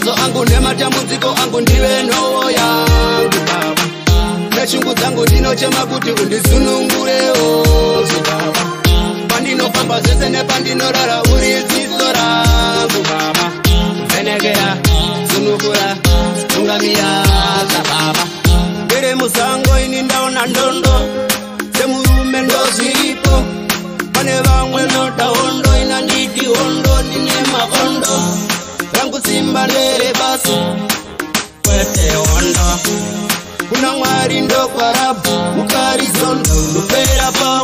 mazo angu nematambudziko angu ndive nhoo yangu baba neshungu dzangu ndinochema kuti undisunungurewo baba pandinofamba zvese nepandinorara uridzi simba rerebasa kwete hondo kuna mwari ndokwarabu ukarizondo uperapa